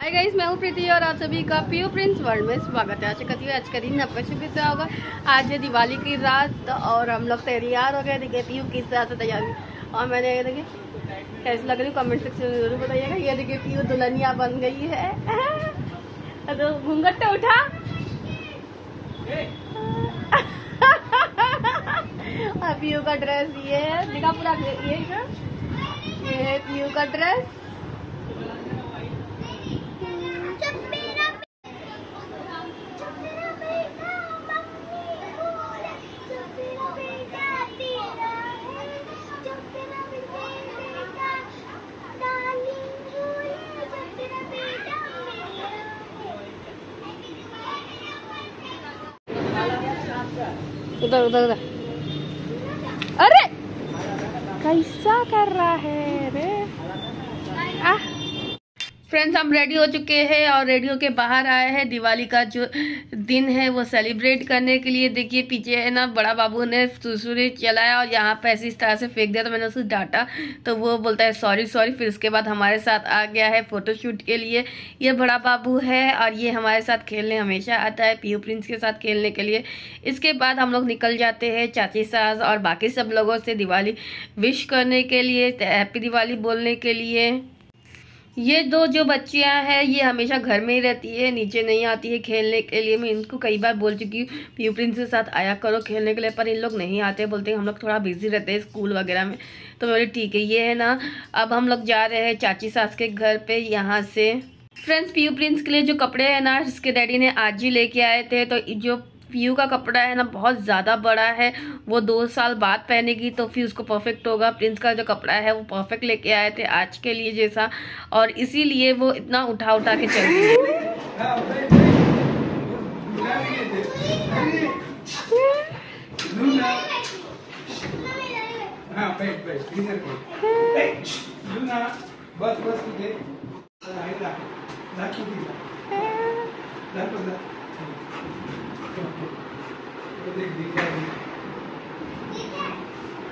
Hi guys मैं हूँ प्रीति और आप सभी का पीयू प्रिंस वर्ल्ड में स्वागत है। आशा करती हूँ आज का दिन आपका शुभ से होगा। आज है दिवाली की रात और हम लोग तैयार हो गए। देखिए पीयू किस तरह से तैयार और मैंने ये देखिए, कैसे लग रही कमेंट सेक्शन में ज़रूर बताइएगा। ये देखिए पीयू दुल्हनिया बन गई है। तो घूंघट तो उठा। और पीयू का ड्रेस ये है। दिखा पूरा ये है पीयू का ड्रेस उधर उधर उधर। अरे! कैसा कर रहा है रे? आह! फ्रेंड्स हम रेडी हो चुके हैं और रेडियो के बाहर आए हैं। दिवाली का जो दिन है, वो सेलिब्रेट करने के लिए देखिए, पीछे है ना, बड़ा बाबू ने सुसुरी चलाया और यहाँ पे ऐसी इस तरह से फेंक दिया तो मैंने उसको डांटा तो वो बोलता है सॉरी सॉरी फिर उसके बाद हमारे साथ आ गया है फ़ोटोशूट के लिए। ये बड़ा बाबू है और ये हमारे साथ खेलने हमेशा आता है पीयू प्रिंस के साथ खेलने के लिए। इसके बाद हम लोग निकल जाते हैं चाची सास और बाकी सब लोगों से दिवाली विश करने के लिए हैप्पी दिवाली बोलने के लिए। ये दो जो बच्चियाँ हैं, ये हमेशा घर में ही रहती है, नीचे नहीं आती है खेलने के लिए। मैं इनको कई बार बोल चुकी हूँ, प्यू प्रिंस के साथ आया करो खेलने के लिए। पर इन लोग नहीं आते, बोलते हैं, हम लोग थोड़ा बिज़ी रहते हैं स्कूल वगैरह में। तो मैं बोली, ठीक है, ये है ना, अब हम लोग जा रहे हैं चाची सास के घर पे, यहाँ से। फ्रेंड्स, पीयू प्रिंस के लिए जो कपड़े हैं ना, इसके डैडी ने आज ही लेके आए थे। तो जो पीयू का कपड़ा है ना बहुत ज़्यादा बड़ा है वो दो साल बाद पहनेगी तो फिर उसको परफेक्ट होगा प्रिंस का जो कपड़ा है वो परफेक्ट लेके आए थे आज के लिए जैसा और इसीलिए वो इतना उठा उठा के चल बस बस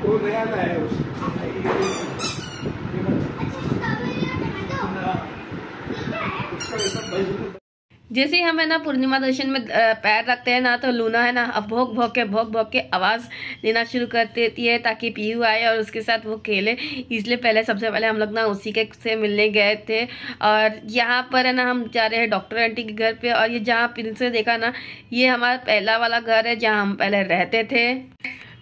वो नया लाया उसका जैसे ही हम है ना पूर्णिमा दर्शन में पैर रखते हैं ना तो लूना है ना, अब भोग भोग के, भोग भोग के आवाज़ देना शुरू कर देती है ताकि पीयू आए और उसके साथ वो खेले। इसलिए पहले, सबसे पहले हम लोग ना उसी के से मिलने गए थे और यहाँ पर है ना हम जा रहे हैं डॉक्टर आंटी के घर पे और ये जहाँ प्रिंस से देखा ना, ये हमारा पहला वाला घर है जहाँ हम पहले रहते थे।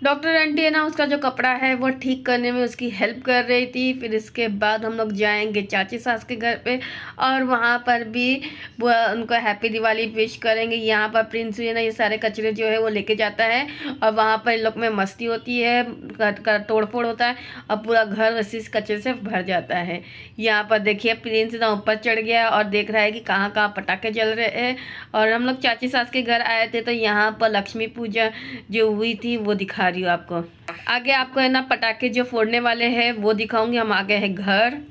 डॉक्टर आंटी है ना, उसका जो कपड़ा है, वो ठीक करने में उसकी हेल्प कर रही थी। फिर इसके बाद हम लोग जाएँगे चाची सास के घर पे और वहाँ पर भी वो उनको हैप्पी दिवाली विश करेंगे। यहाँ पर प्रिंस है ना, ये सारे कचरे जो है वो लेके जाता है और वहाँ पर इन लोग में मस्ती होती है तोड़ फोड़ होता है और पूरा घर इसी कचरे से भर जाता है। यहाँ पर देखिए, प्रिंस ना ऊपर चढ़ गया और देख रहा है कि कहाँ कहाँ पटाखे जल रहे हैं। और हम लोग चाची सास के घर आए थे तो यहाँ पर लक्ष्मी पूजा जो हुई थी वो दिखा रही हूँ आपको। आगे आपको है ना, पटाखे जो फोड़ने वाले हैं, वो दिखाऊँगी। हम आगे हैं घर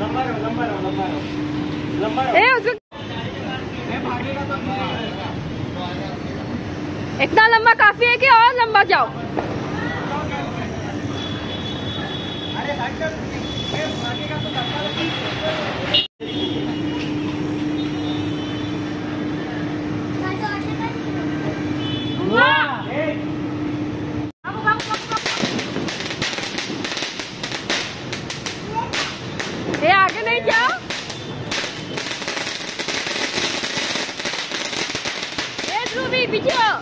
लंबा रहो लंबा रहो लंबा रहो लंबा रहो ए उसको इतना लंबा काफ़ी है कि लंबा जाओ। ये आगे नहीं जाओ ए ध्रुवी पीछे आओ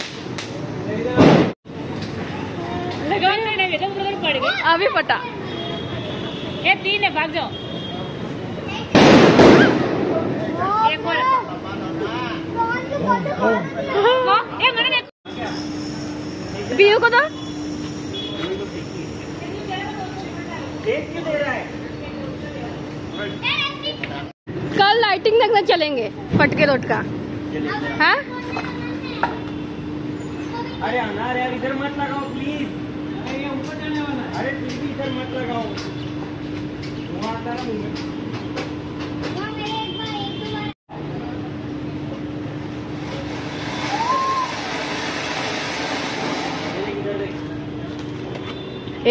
पटा। ये तीन है भाग जाओ। एक और। वो, ए को तो है कल लाइटिंग देखने चलेंगे फटके रोड का हाँ? अरे अनार यार इधर मत लगाओ प्लीज़ अरे ऊपर जाने वाला है। अरे मत लगाओ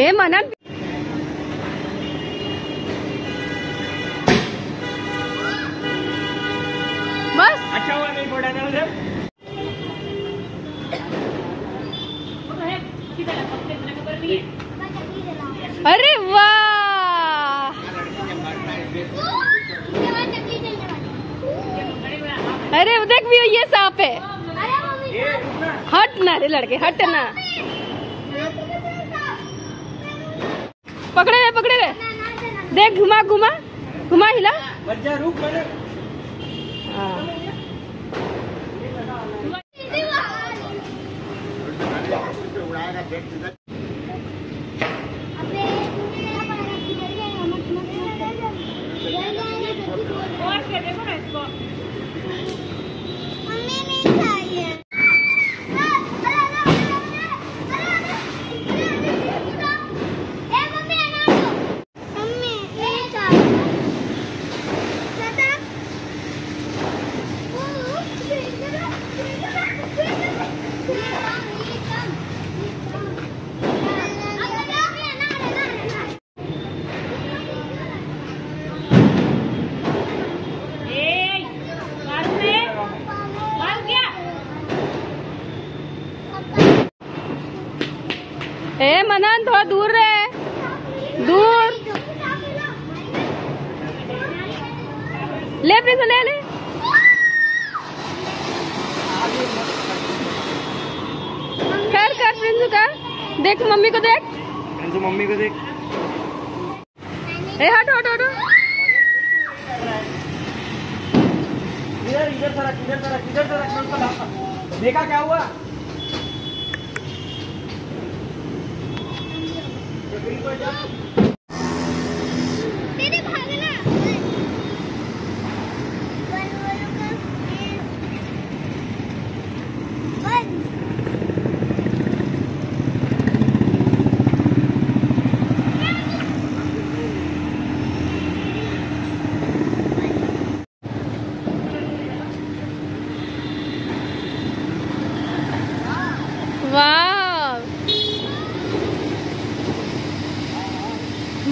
ए मनन बस। अच्छा हुआ नहीं फोड़ा था उधर वो तो है किधर है पक्के इतने खबर नहीं है अरे वाह बड़े बड़ा देख भी ये सांप है। हट ना रे लड़के हट ना। पकड़े रे पकड़े रे देख घुमा घुमा घुमा हिला। रुक मैंने हाँ। और क्या देखो ना इसको ए मारू रे मारू क्या ए मनन थोड़ा दूर रहे दूर। ले प्रिंस ले ले। कर कर प्रिंस कर। देख मम्मी को देख। तो मम्मी को देख। ए हटो हटो हटो इधर इधर सड़क इधर सड़क इधर सड़क देखा क्या हुआ? वाह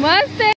मस्त है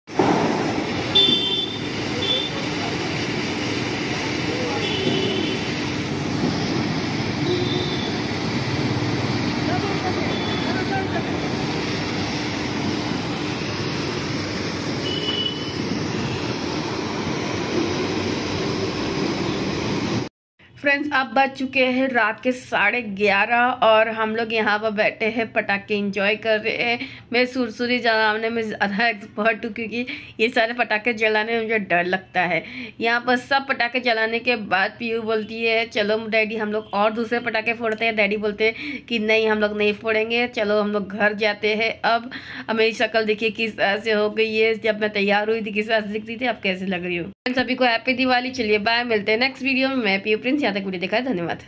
फ्रेंड्स अब बज चुके हैं रात के साढ़े ग्यारह और हम लोग यहाँ पर बैठे हैं, पटाखे इंजॉय कर रहे हैं। मैं सुरसुरी जलाने में ज़्यादा एक्सपर्ट हूँ क्योंकि ये सारे पटाखे जलाने में मुझे डर लगता है। यहाँ पर सब पटाखे जलाने के बाद पीयू बोलती है, चलो डैडी, हम लोग और दूसरे पटाखे फोड़ते हैं। डैडी बोलते हैं कि, नहीं, हम लोग नहीं फोड़ेंगे। चलो, हम लोग घर जाते हैं। अब मेरी शक्ल देखिए किस तरह से हो गई है। जब मैं तैयार हुई थी, किस तरह से दिखती थी अब कैसे लग रही हूँ? सभी को हैप्पी दिवाली। चलिए बाय मिलते हैं नेक्स्ट वीडियो में। मैं पीयू प्रिंस, यहाँ तक वीडियो देखा धन्यवाद।